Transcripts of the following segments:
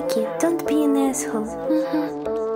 Like you, don't be an asshole. Mhm.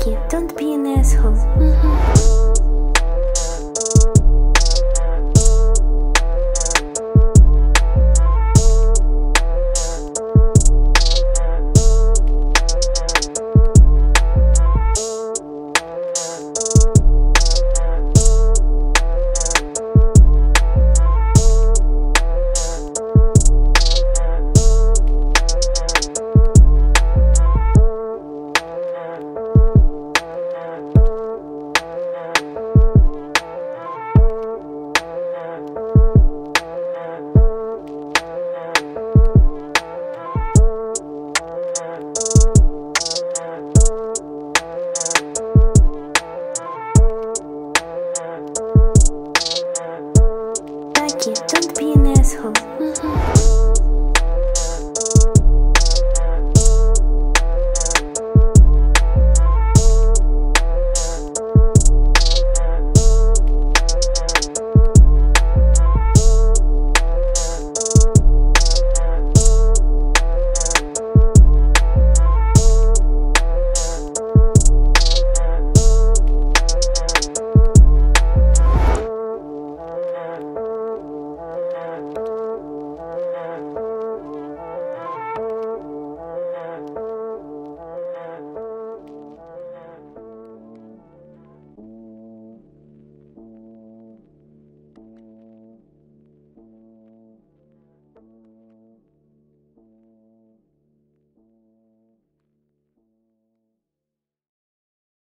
Like you, don't be an asshole. Mhm. 错。嗯